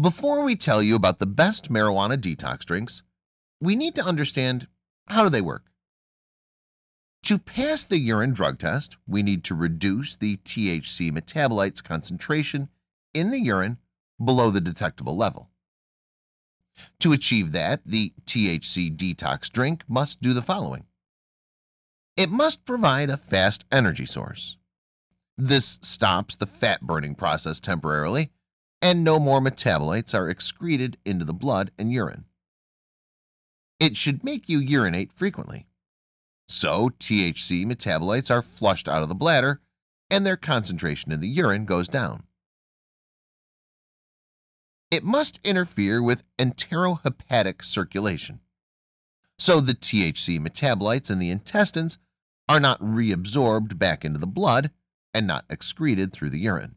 Before we tell you about the best marijuana detox drinks, we need to understand how do they work. To pass the urine drug test, we need to reduce the THC metabolites concentration in the urine below the detectable level. To achieve that, the THC detox drink must do the following. It must provide a fast energy source. This stops the fat burning process temporarily and no more metabolites are excreted into the blood and urine. It should make you urinate frequently. So THC metabolites are flushed out of the bladder and their concentration in the urine goes down. It must interfere with enterohepatic circulation. So the THC metabolites in the intestines are not reabsorbed back into the blood and not excreted through the urine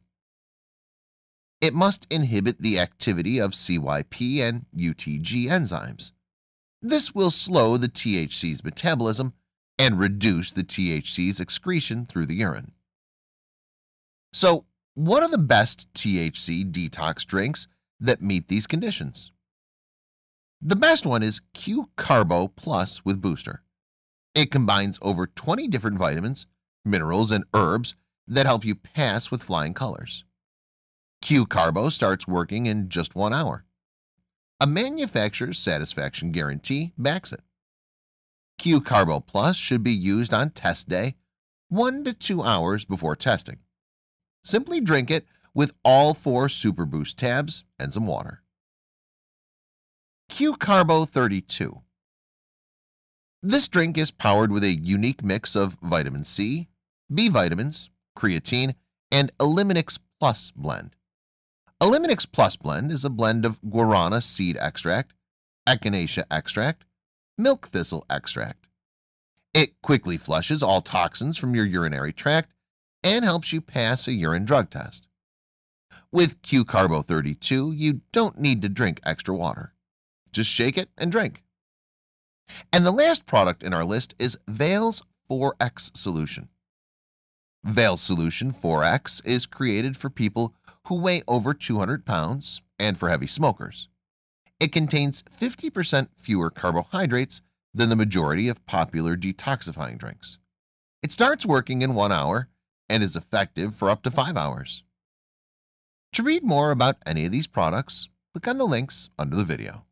it must inhibit the activity of CYP and UTG enzymes. This will slow the THC's metabolism and reduce the THC's excretion through the urine. So, what are the best THC detox drinks that meet these conditions? The best one is Q Carbo Plus with Booster. It combines over 20 different vitamins, minerals, and herbs that help you pass with flying colors. Q-Carbo starts working in just one hour. A manufacturer's satisfaction guarantee backs it. Q-Carbo Plus should be used on test day one to two hours before testing. Simply drink it with all four Super Boost tabs and some water. Q-Carbo 32 This drink is powered with a unique mix of vitamin C, B vitamins, creatine, and Eliminix Plus blend. Eliminix Plus Blend is a blend of guarana seed extract, echinacea extract, milk thistle extract. It quickly flushes all toxins from your urinary tract and helps you pass a urine drug test. With Q-Carbo 32, you don't need to drink extra water. Just shake it and drink. And the last product in our list is Vale's 4X solution. Vale Solution 4X is created for people who weigh over 200 pounds and for heavy smokers. It contains 50% fewer carbohydrates than the majority of popular detoxifying drinks. It starts working in one hour and is effective for up to five hours. To read more about any of these products, click on the links under the video.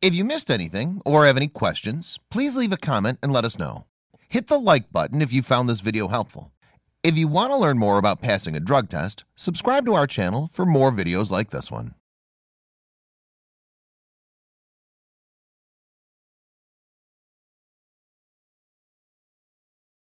If you missed anything or have any questions, please leave a comment and let us know. Hit the like button if you found this video helpful. If you want to learn more about passing a drug test, subscribe to our channel for more videos like this one.